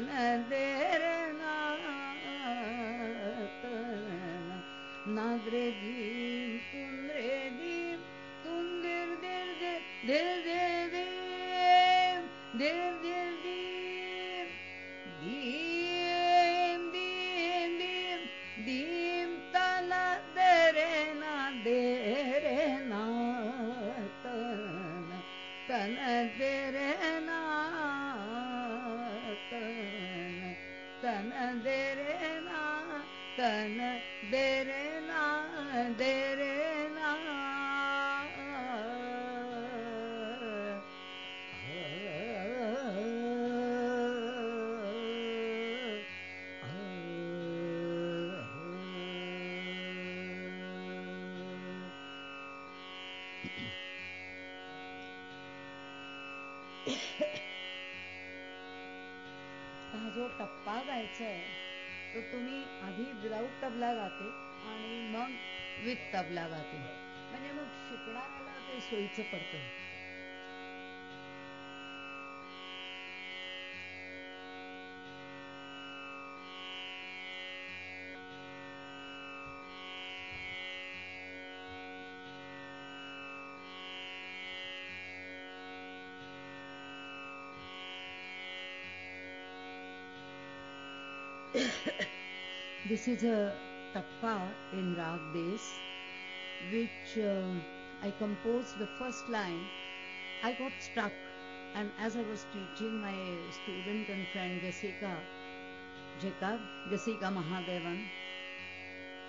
ना देरना ना ना हा जो टप्पा गायचा आहे तो तुम्ही आधी विदाऊट तबला गाते आणि मग विथ तबला गाते. म्हणजे मग शिकणाऱ्याला ते सोयीचं पडतं. This is a tappa in Rag Des, which uh, I composed the first line. I got stuck, and as I was teaching my student and friend Jessica, Jacob, Jessica Mahadevan,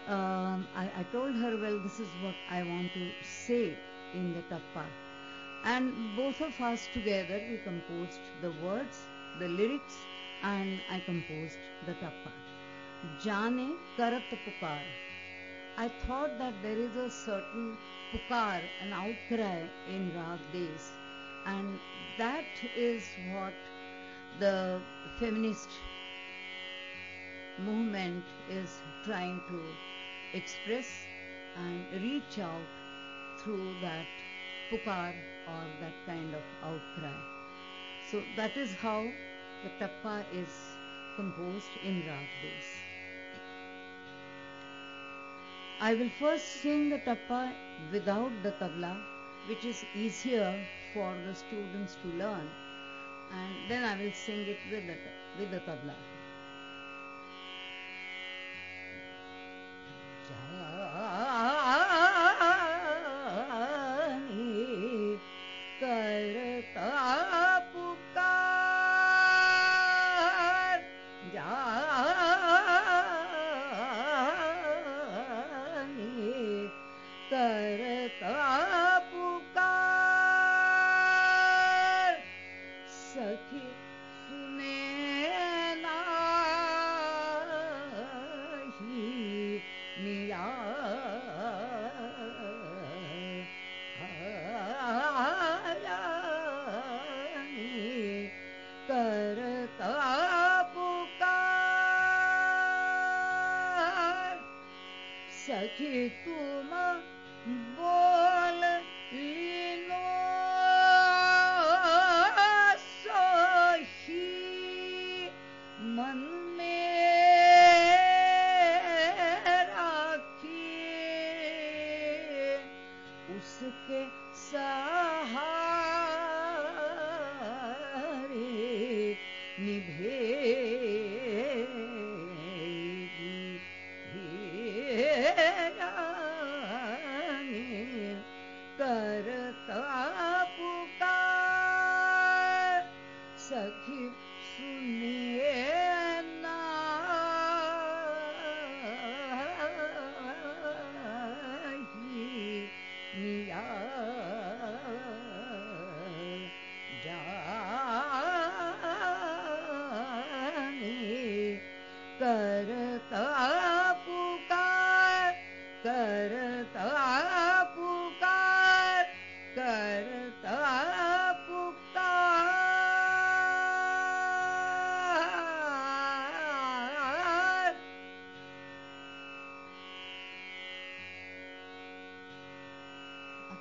um, I, I told her, well, this is what I want to say in the tappa. And both of us together, we composed the words, the lyrics, and I composed the tappa. I thought that there is a certain pukar, an outcry in Rag Des, and that is what the feminist movement is trying to express and reach out through that pukar or that kind of outcry. So that is how the tappa is composed in Rag I will first sing the tappa without the tabla, which is easier for the students to learn, and then I will sing it with the, with the tabla. so cute.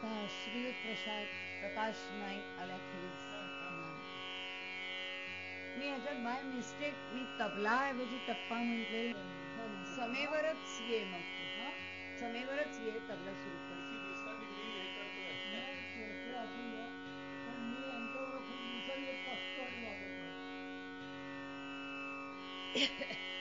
श्रीयुत प्रसाद प्रकाश नाईक मी याच्यात by mistake मी तबला ऐवजी टप्पा म्हटले समेवरच ये मग समेवरच ये तबला सुरू कर। अशी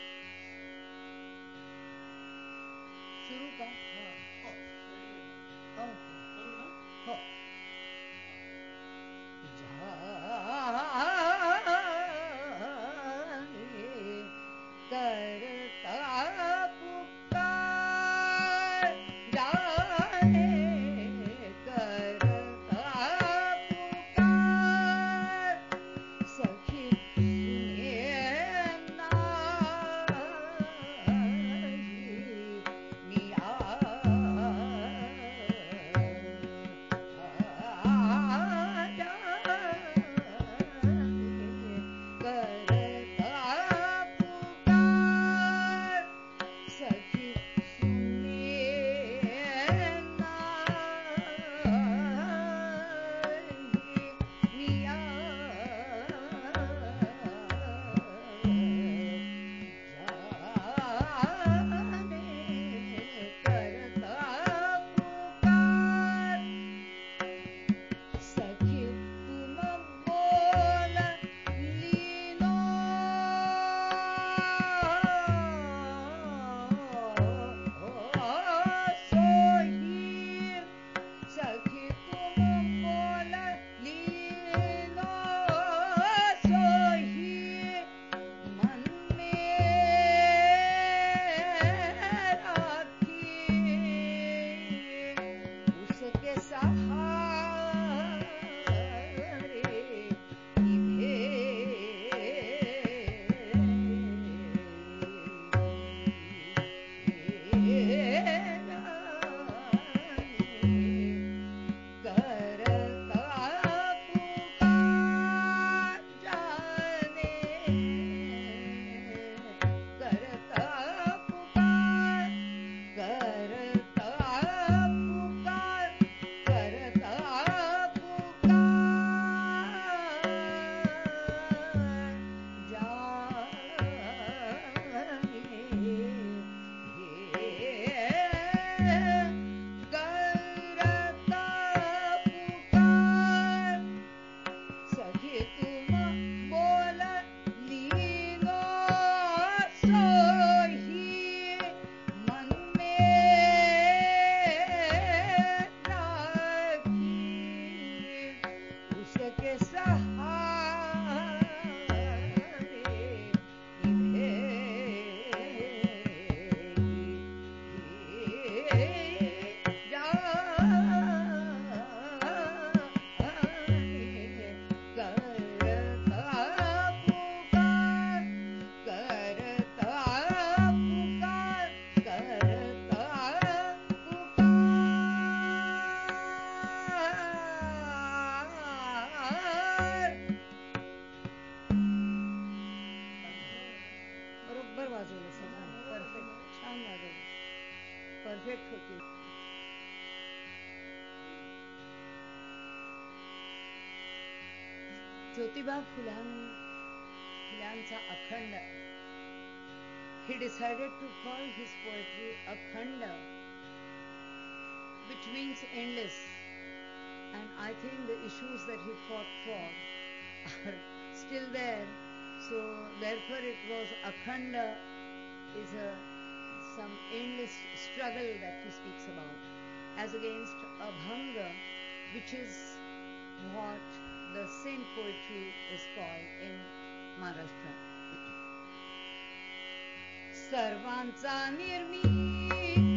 ज्योतिबा फुलां फुल्यांचा अखंड he decided to call his poetry akhanda which means endless and i think the issues that he fought for are still there so therefore it was akhanda is a some endless struggle that he speaks about as against abhanga which is what the saint poetry is called in maharashtra सर्वांचा निर्मिक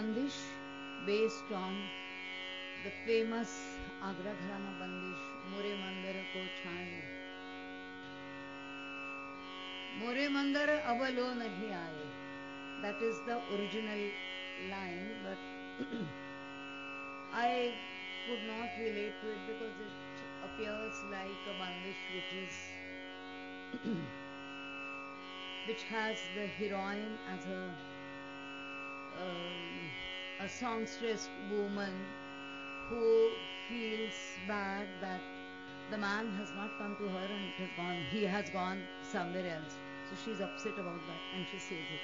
Bandish based on the famous Agra bandish More Mandar Ko Chhani. More Mandar Abalo Nahi Aaye. That is the original line, but I could not relate to it because it appears like a bandish which is which has the heroine as a um, a songstress woman who feels bad that the man has not come to her and has gone he has gone somewhere else. So she's upset about that and she says it.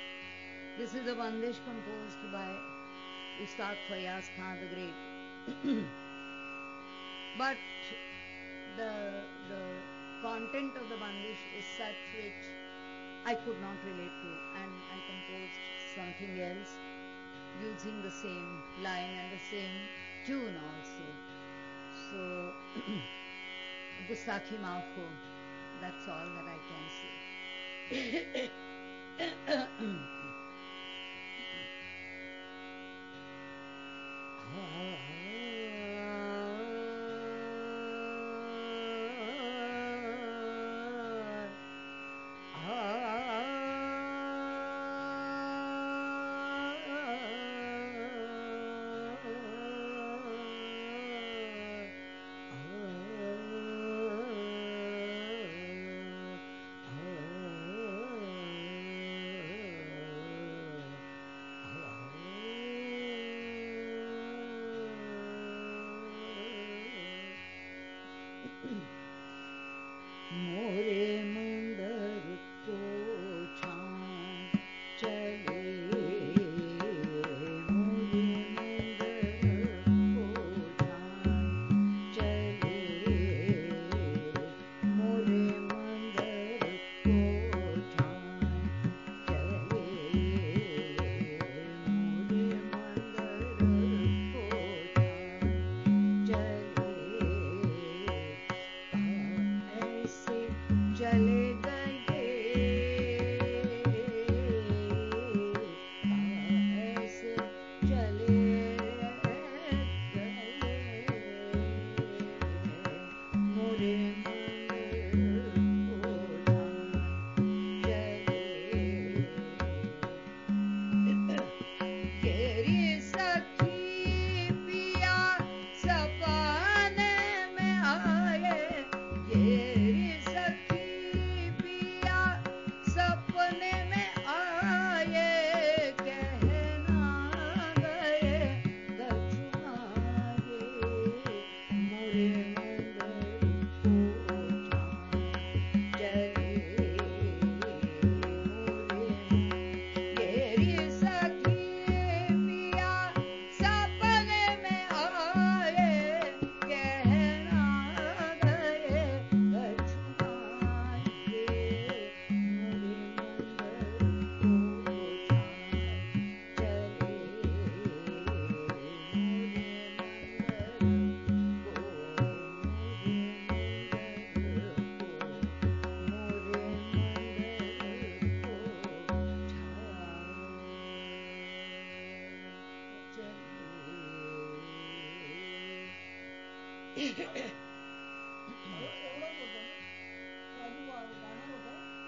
This is a bandish composed by ustad fayaz khan the great. But the the content of the bandish is such which I could not relate to and I composed something else using the same line and the same tune also. So, Gustaki Maafo, that's all that I can say.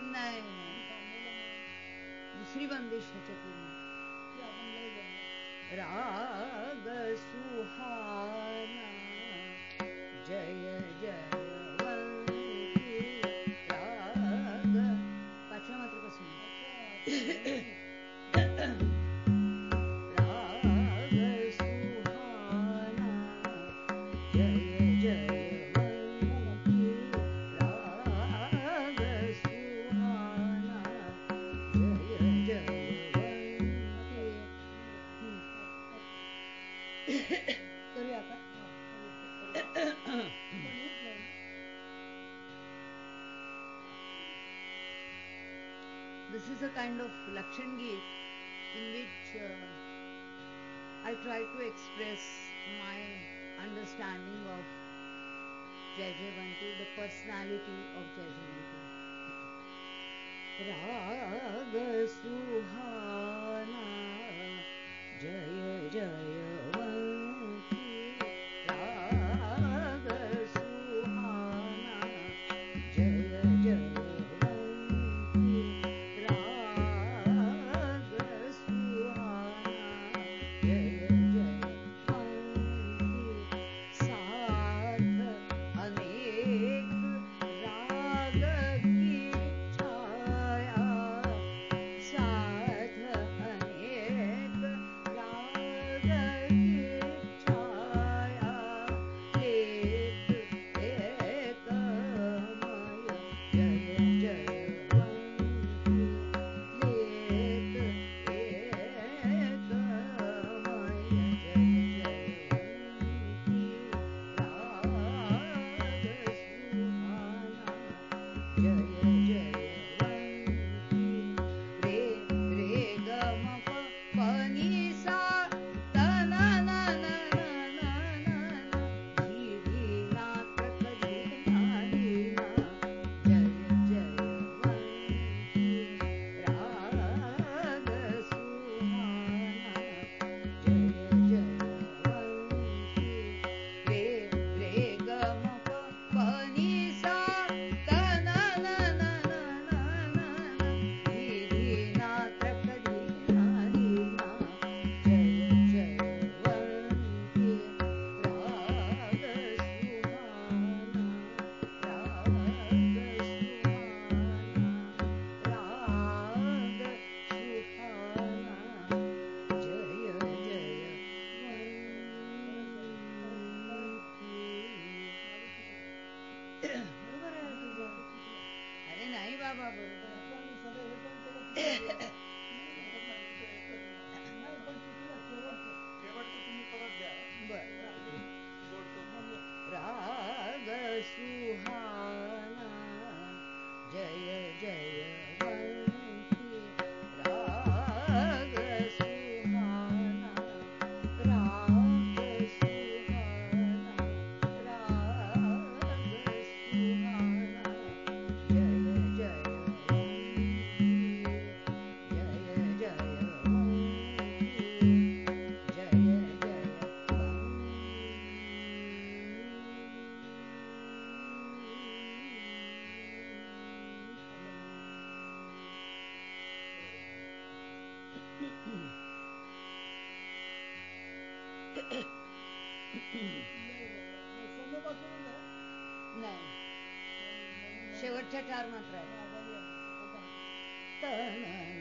नाही नाही दुसरी बंदिश ह्याच्यातली नाही. ते आपण लय बोललो राग सुहाना जय Jaywanti is a kind of Lakshangeet in which uh, I try to express my understanding of Jai the personality of Jai नाही. शेवटच्या चार मात्र आहे हा,